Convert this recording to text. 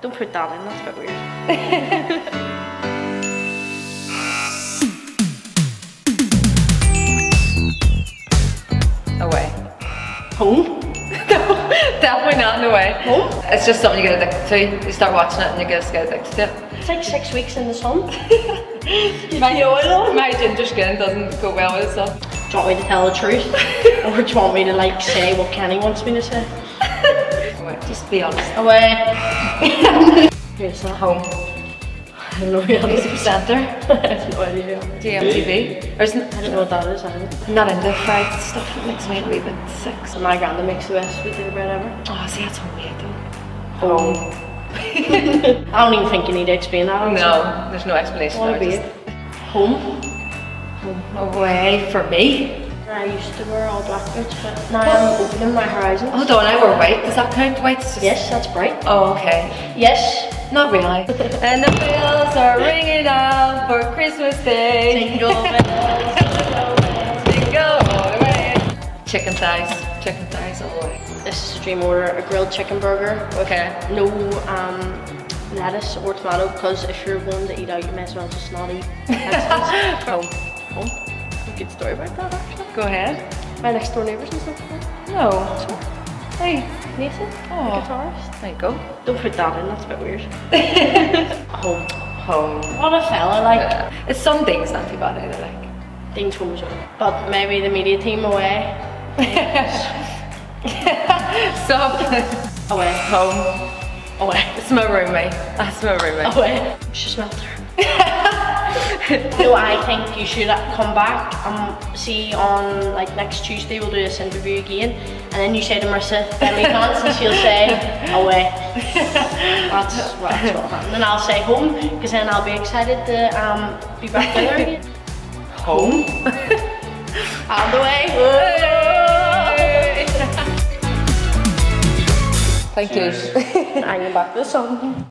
Don't put that in, that's a bit weird. Away. Home? Definitely not in the way. Home? It's just something you get addicted to. You start watching it and you just get addicted to it. It's like six weeks in the sun. My, oil? my ginger skin doesn't go well with stuff. Do you want me to tell the truth? or do you want me to like say what Kenny wants me to say? Away. Just be honest. Away. Who's that? Home. I don't know who Music is. Centre. I have no idea. GMTV. Or isn't, I don't know what that is either. Not into fried stuff. It makes me a wee bit sick. So my granda makes the best potato bread ever. Oh, see, that's homemade though. Home. I don't even think you need to explain that. No, there's no explanation. I a be just- it? Home. Away for me. I used to wear all black boots, but now I'm opening my horizons. Hold on, I wear white. Does that count? White's just. Yes, that's bright. Oh, okay. Yes. Not really. and the bells are ringing out for Christmas Day. Jingle bells, jingle bells. Jingle all the way. Chicken thighs. Chicken thighs all the way. This is a dream order, a grilled chicken burger. Okay. No um, lettuce or tomato, because if you're going to eat out, you may as well just not eat. Home. Home. Good story about that, actually. Go ahead. My next door neighbours and stuff. like that. No. Hey, Nathan, Aw. guitarist. there you go. Don't put that in, that's a bit weird. Home. Home. What a fella, like. Uh, it's some things not too bad either, like. Things home as well. But maybe the media team away. Stop. Away. Home. Away. It's my roommate. That's my roommate. Away. She smelled her. No, I think you should come back and see on like next Tuesday we'll do this interview again and then you say to Marissa, then we can't and she'll say away. That's, that's what will happen. And I'll say home because then I'll be excited to um, be back with her again. Home. On the way. Thank you. I'm back with something.